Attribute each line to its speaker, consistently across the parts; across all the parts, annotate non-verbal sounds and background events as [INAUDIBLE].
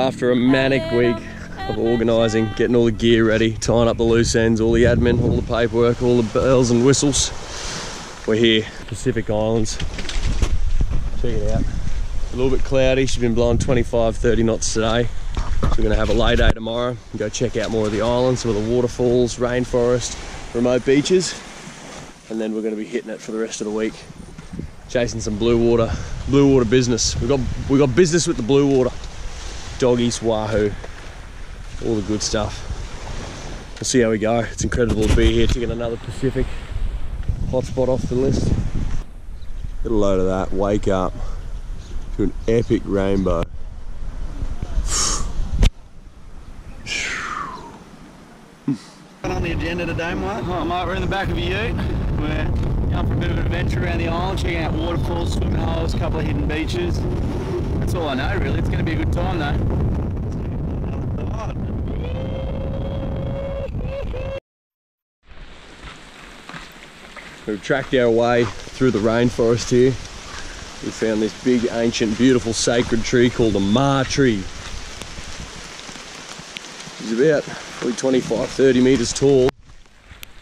Speaker 1: after a manic week of organising, getting all the gear ready, tying up the loose ends, all the admin, all the paperwork, all the bells and whistles. We're here, Pacific Islands. Check it out. A little bit cloudy, she's been blowing 25, 30 knots today. So we're gonna have a lay day tomorrow and go check out more of the islands, some of the waterfalls, rainforest, remote beaches. And then we're gonna be hitting it for the rest of the week. Chasing some blue water, blue water business. We've got we got business with the blue water. Doggies, wahoo, all the good stuff. We'll see how we go. It's incredible to be here, taking another Pacific hotspot off the list. Get a load of that, wake up to an epic rainbow.
Speaker 2: On the agenda today, Mike? Oh, mate, we're in the back of a ute. We're going for a bit of an adventure around the island, checking out waterfalls, swimming holes, a couple of hidden beaches. That's all I know, really. It's going to be a good time, though.
Speaker 1: We've tracked our way through the rainforest here. We found this big, ancient, beautiful sacred tree called a ma tree. It's about probably 25, 30 meters tall.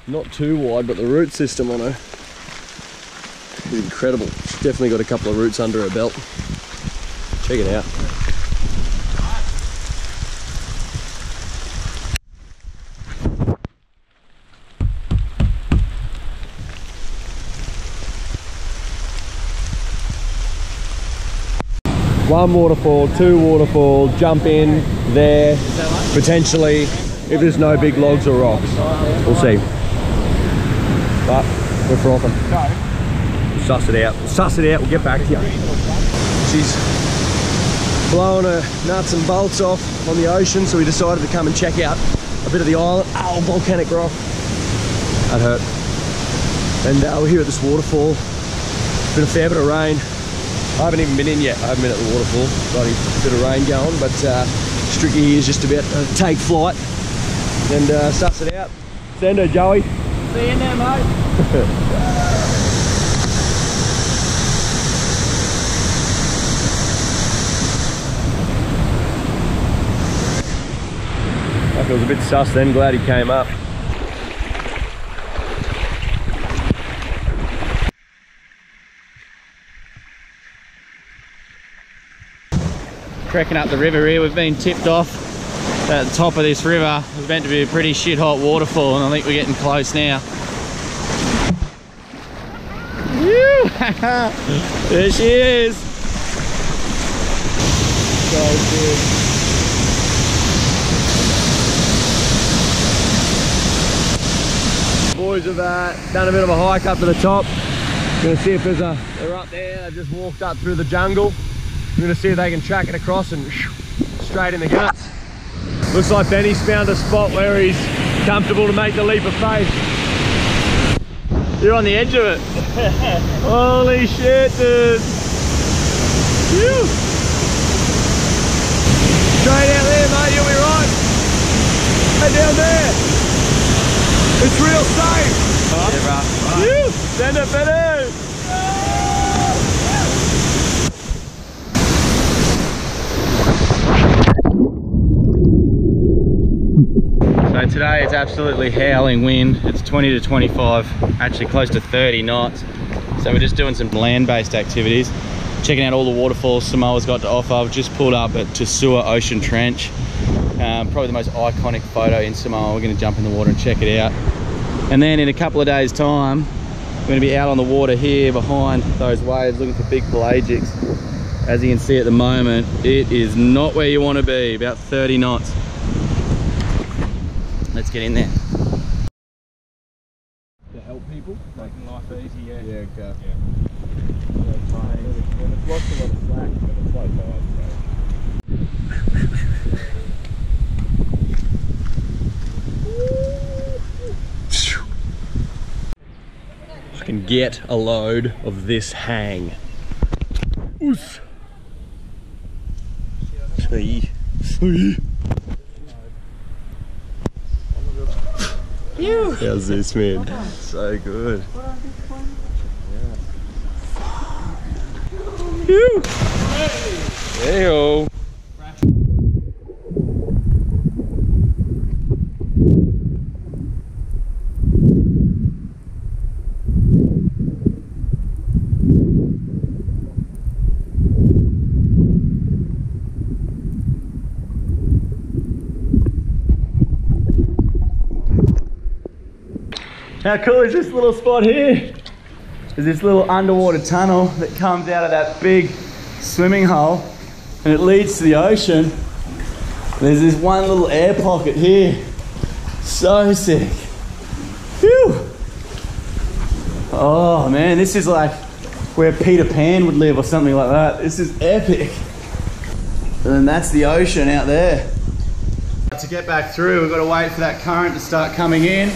Speaker 1: Not too wide, but the root system on her is incredible. She's definitely got a couple of roots under her belt. Check it out. one waterfall, two waterfall, jump in there, potentially, if there's no big logs or rocks. We'll see. But we're frothing. Suss it out. Suss it out, we'll get back to you. She's blowing her nuts and bolts off on the ocean, so we decided to come and check out a bit of the island. Oh, volcanic rock. That hurt. And uh, we're here at this waterfall. Been a fair bit of rain. I haven't even been in yet. I haven't been at the waterfall. Got a bit of rain going, but uh, Stricky is just about to take flight and uh, suss it out. Send her, Joey.
Speaker 2: See you now, mate. [LAUGHS]
Speaker 1: I was a bit sus then. Glad he came up.
Speaker 2: Trekking up the river here, we've been tipped off at the top of this river. It's meant to be a pretty shit hot waterfall, and I think we're getting close now. [LAUGHS] There she is. So
Speaker 1: Boys have uh, done a bit of a hike up to the top. Gonna see if there's a, they're up there, they've just walked up through the jungle. We're gonna see if they can track it across and [SNIFFS] straight in the guts. Looks like Benny's found a spot where he's comfortable to make the leap of faith. You're on the edge of it. [LAUGHS] Holy shit, dude. Phew. Straight out there, mate, you'll be right. Hey, down there. It's real safe. Phew. Send it, Benny.
Speaker 2: So today it's absolutely howling wind. It's 20 to 25, actually close to 30 knots. So we're just doing some land-based activities, checking out all the waterfalls Samoa's got to offer. I've just pulled up at To Sua Ocean Trench. Um, probably the most iconic photo in Samoa. We're gonna jump in the water and check it out. And then in a couple of days time, we're gonna be out on the water here behind those waves looking for big pelagics. As you can see at the moment, it is not where you wanna be, about 30 knots. Let's get in there.
Speaker 1: To help people,
Speaker 2: Making life easy, yeah.
Speaker 1: Yeah, okay.
Speaker 3: When it's lost a lot of slack, but it's like hard,
Speaker 1: Just can get a load of this hang. Oos. See. See. How's this, man? So good. Phew. Hey-o.
Speaker 2: How cool is this little spot here? There's this little underwater tunnel that comes out of that big swimming hole and it leads to the ocean. There's this one little air pocket here. So sick. Phew. Oh man, this is like where Peter Pan would live or something like that. This is epic. And then that's the ocean out there. To get back through, we've got to wait for that current to start coming in.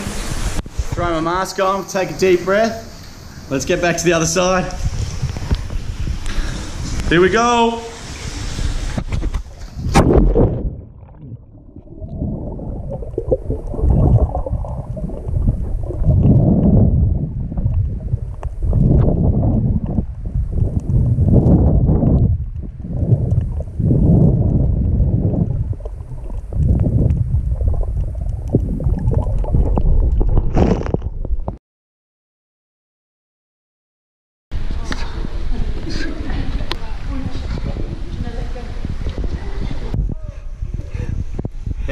Speaker 2: Throw my mask on, take a deep breath. Let's get back to the other side. Here we go.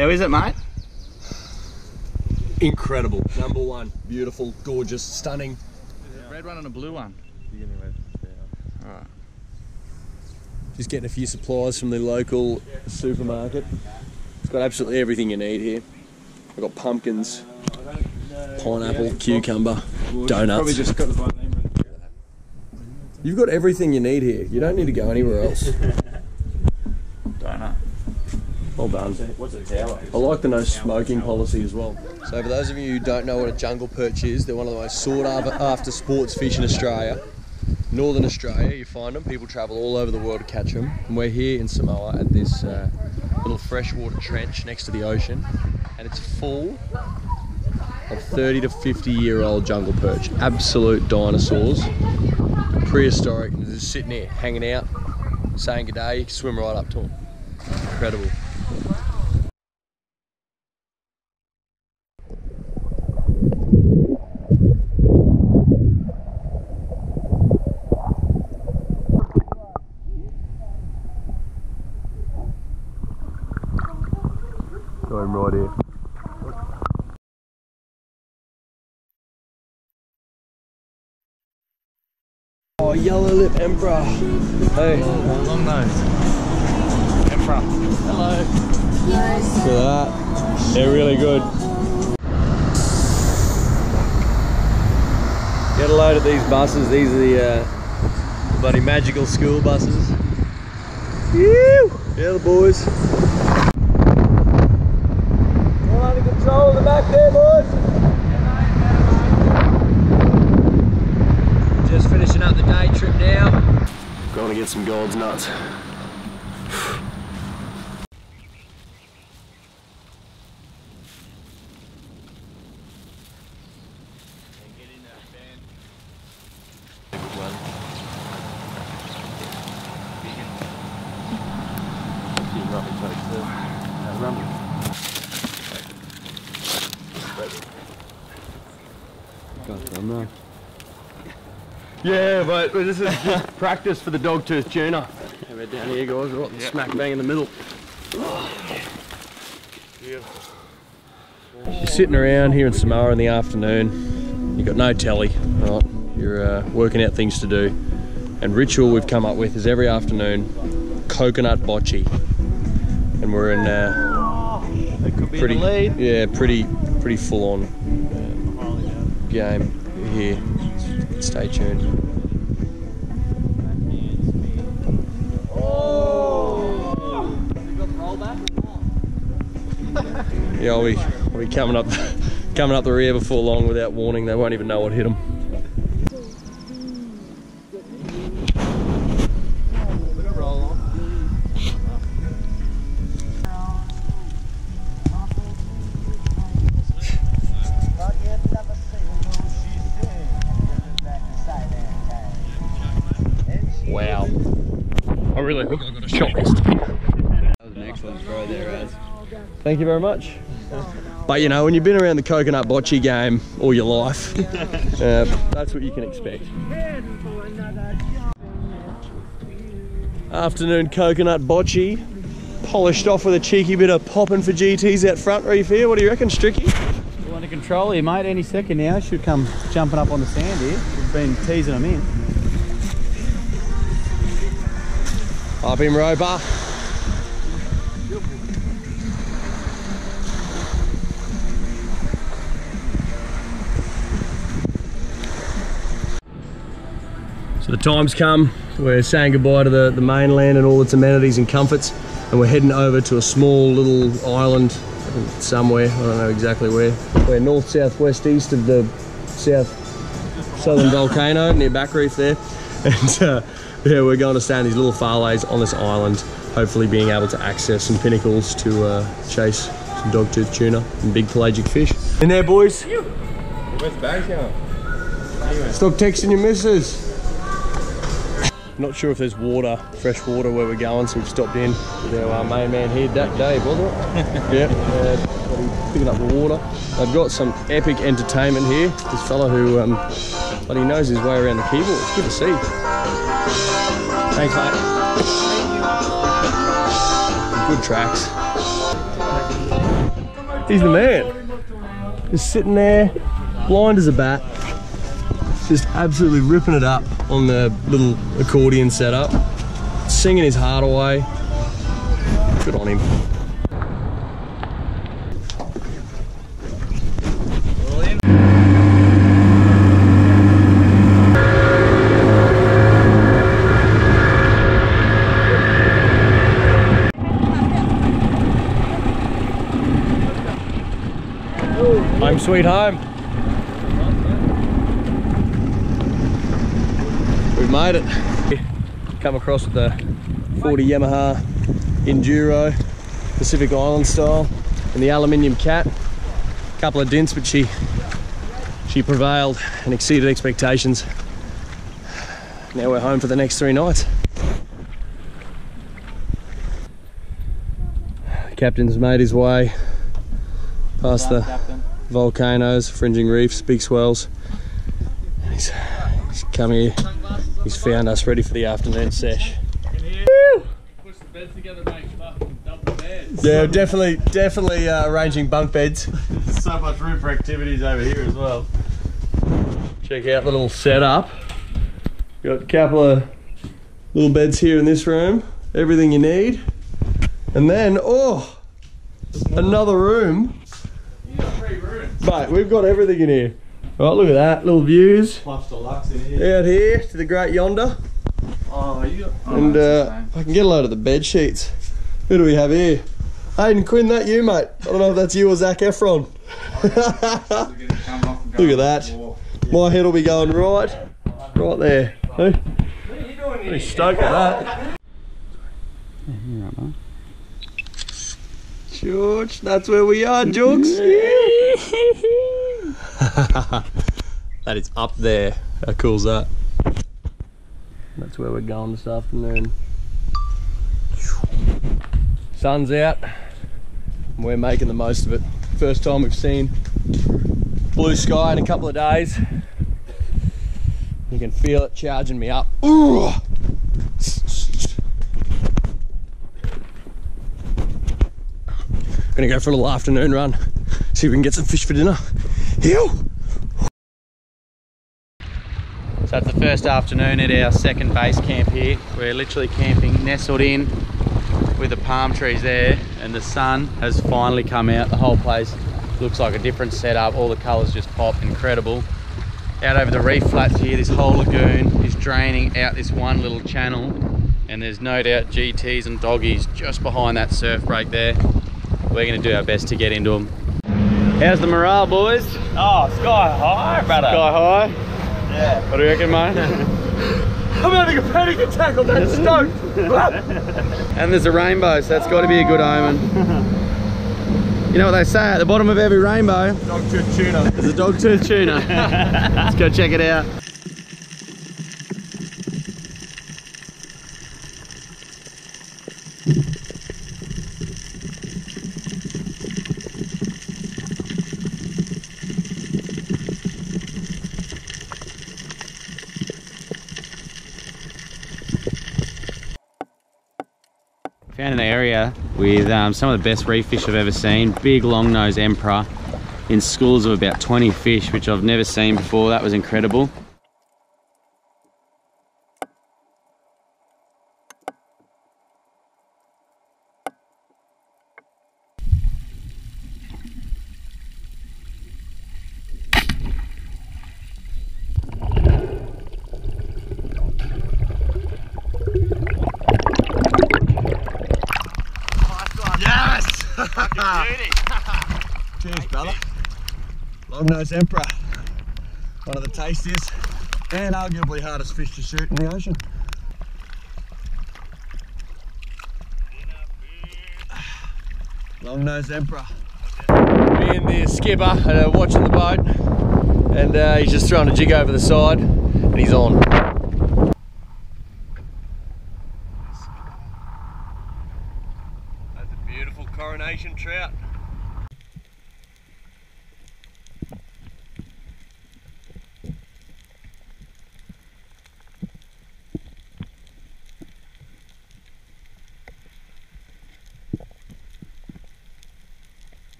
Speaker 2: How is it, mate?
Speaker 1: Incredible. Number one. Beautiful, gorgeous, stunning.
Speaker 2: Red one and a blue one. Alright.
Speaker 1: Just getting a few supplies from the local supermarket. It's got absolutely everything you need here. I've got pumpkins, pineapple, cucumber, donuts.
Speaker 3: just got the.
Speaker 1: You've got everything you need here. You don't need to go anywhere else. [LAUGHS] Done. I like the no smoking policy as well. So for those of you who don't know what a jungle perch is, they're one of the most sought after sports fish in Australia. Northern Australia, you find them. People travel all over the world to catch them. And we're here in Samoa at this uh, little freshwater trench next to the ocean, and it's full of 30 to 50 year old jungle perch. Absolute dinosaurs, prehistoric, and they're just sitting here hanging out, saying good day. You can swim right up to them. Incredible. Got him right here. Oh, yellow lip emperor. Hey,
Speaker 2: Long nose. Emperor. Hello.
Speaker 1: look at that. They're really good. Get a load of these buses. These are the uh, bloody magical school buses. Whew. Yeah, the boys. Control the back there, boys. Just finishing up the day trip now. Going to get some God's nuts. But this is just [LAUGHS] practice for the dog-tooth tuna. Yeah, we're down here, guys. Right smack bang in the middle. You're sitting around here in Samoa in the afternoon. You've got no telly, right? You're uh, working out things to do. And ritual we've come up with is every afternoon coconut bocce, and we're in uh,
Speaker 2: That could be
Speaker 1: pretty yeah pretty pretty full on uh, game here. Stay tuned. Yeah, I'll be, I'll be coming up, [LAUGHS] coming up the rear before long without warning. They won't even know what hit them. Thank you very much. But you know, when you've been around the coconut bocce game all your life, [LAUGHS] uh, that's what you can expect. Afternoon coconut bocce, polished off with a cheeky bit of popping for GTs out front reef here. What do you reckon, Stricky?
Speaker 2: All under control here, mate. Any second now, should come jumping up on the sand here. We've been teasing them in.
Speaker 1: Up him, Roper. So the time's come. We're saying goodbye to the, the mainland and all its amenities and comforts, and we're heading over to a small little island somewhere. I don't know exactly where. We're north, south, west, east of the south southern volcano near Back Reef there, [LAUGHS] and uh, yeah, we're going to stay in these little fales on this island, hopefully being able to access some pinnacles to uh, chase some dogtooth tuna and big pelagic fish. In there, boys.
Speaker 3: Where's bags going?
Speaker 1: Stop texting your missus. Not sure if there's water, fresh water where we're going, so we've stopped in with our uh, main man here, that Dave, wasn't it? [LAUGHS] yeah, uh, picking up the water. They've got some epic entertainment here. This fellow who, um, but he knows his way around the keyboard. It's good to see. Thanks, mate. Good tracks. He's the man. Just sitting there, blind as a bat, just absolutely ripping it up on the little accordion setup, singing his heart away. Good on him. Home sweet home. Made it. Come across with the 40 Yamaha Enduro Pacific Island style and the aluminium cat. A Couple of dints, but she she prevailed and exceeded expectations. Now we're home for the next three nights. The captain's made his way past the volcanoes, fringing reefs, big swells. And he's, he's come here. He's found us ready for the afternoon sesh.
Speaker 3: Push the beds together, mate. Fucking double beds.
Speaker 1: Yeah, definitely, definitely uh, arranging bunk beds.
Speaker 3: There's so much room for activities over here as well.
Speaker 1: Check out the little setup. Got a couple of little beds here in this room. Everything you need. And then, oh, another room.
Speaker 3: You got three rooms.
Speaker 1: Mate, we've got everything in here. Right, look at that. Little views
Speaker 3: Plus deluxe in here.
Speaker 1: out here to the great yonder.
Speaker 3: Oh, you got. Oh,
Speaker 1: And uh, I can get a load of the bed sheets. Who do we have here? Hayden Quinn, that you, mate? I don't know if that's you or Zac Efron.
Speaker 3: same. [LAUGHS]
Speaker 1: Look at that. My head will be going right, right there. Hey? Pretty stoked at that. George, that's where we are, George. [LAUGHS] [LAUGHS] that is up there. How cool's that? That's where we're going this afternoon. Sun's out. We're making the most of it. First time we've seen blue sky in a couple of days. You can feel it charging me up. Ooh. Gonna go for a little afternoon run. See if we can get some fish for dinner. Ew.
Speaker 2: So it's the first afternoon at our second base camp here. We're literally camping nestled in with the palm trees there and the sun has finally come out. The whole place looks like a different setup. All the colours just pop, incredible. Out over the reef flats here, this whole lagoon is draining out this one little channel and there's no doubt GTs and doggies just behind that surf break there. We're gonna do our best to get into them. How's the morale, boys?
Speaker 3: Oh, sky high, brother.
Speaker 2: Sky high?
Speaker 3: Yeah.
Speaker 2: What do you reckon, mate? [LAUGHS]
Speaker 3: I'm having a panic attack on that stoked. [LAUGHS]
Speaker 2: And there's a rainbow, so that's got to be a good omen. You know what they say, at the bottom of every rainbow,
Speaker 3: Dogtooth tuna.
Speaker 2: there's a dog-tooth tuna. [LAUGHS] Let's go check it out. Area with um, some of the best reef fish I've ever seen. Big long nose emperor. in schools of about 20 fish, which I've never seen before. That was incredible.
Speaker 1: Yes! Cheers, brother. Long nose emperor. One of the tastiest and arguably hardest fish to shoot in the ocean. Long nose emperor. Me and the skipper are watching the boat, and uh, he's just throwing a jig over the side, and he's on. That's a beautiful coronation trout.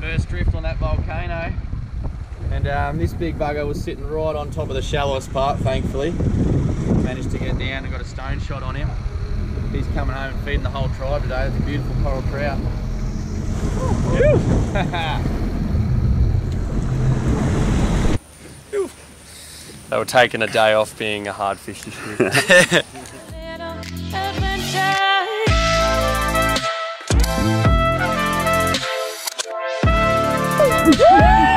Speaker 2: First drift on that volcano. And um, this big bugger was sitting right on top of the shallowest part, thankfully. Managed to get down and got a stone shot on him. He's coming home and feeding the whole tribe today. It's a beautiful coral trout. [LAUGHS]
Speaker 1: They were taking a day off being a hard fish to shoot.
Speaker 4: little adventure.